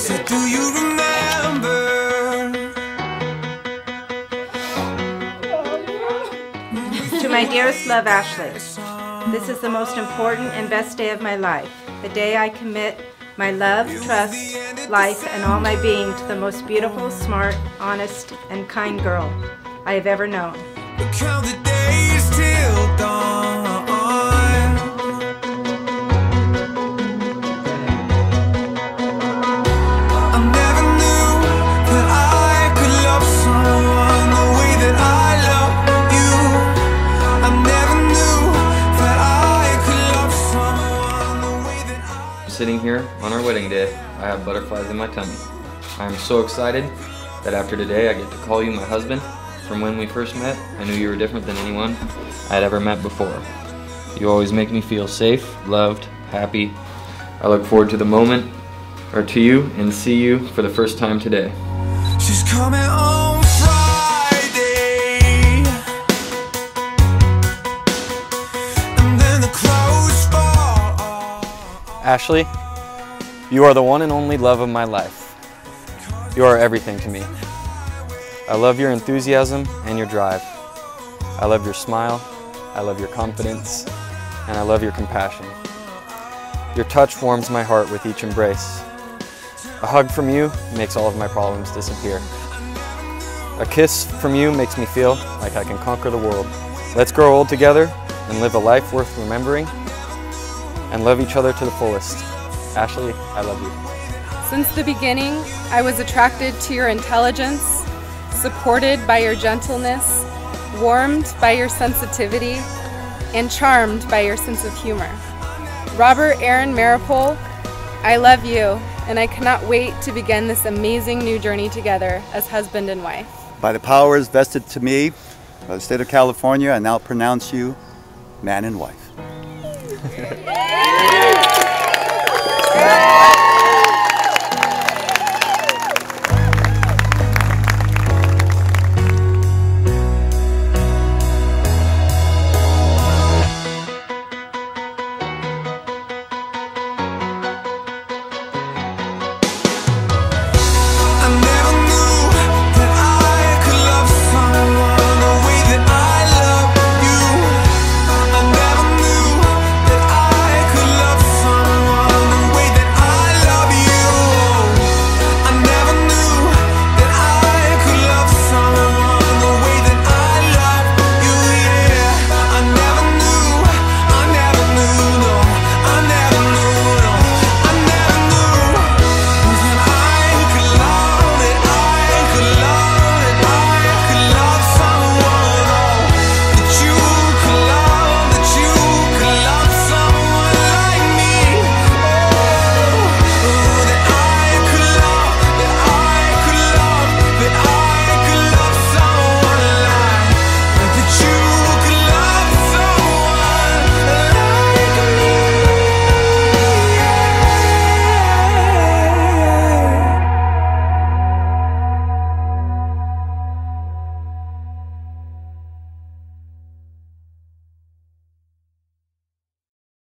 To my dearest love, Ashley, this is the most important and best day of my life, the day I commit my love, trust, life, and all my being to the most beautiful, smart, honest, and kind girl I have ever known. Sitting here on our wedding day, I have butterflies in my tummy. I am so excited that after today I get to call you my husband. From when we first met, I knew you were different than anyone I had ever met before. You always make me feel safe, loved, happy. I look forward to the moment, or to you, and see you for the first time today. She's coming on Ashley, you are the one and only love of my life. You are everything to me. I love your enthusiasm and your drive. I love your smile, I love your confidence, and I love your compassion. Your touch warms my heart with each embrace. A hug from you makes all of my problems disappear. A kiss from you makes me feel like I can conquer the world. Let's grow old together and live a life worth remembering and love each other to the fullest. Ashley, I love you. Since the beginning, I was attracted to your intelligence, supported by your gentleness, warmed by your sensitivity, and charmed by your sense of humor. Robert Aaron Maripol, I love you, and I cannot wait to begin this amazing new journey together as husband and wife. By the powers vested to me by the state of California, I now pronounce you man and wife.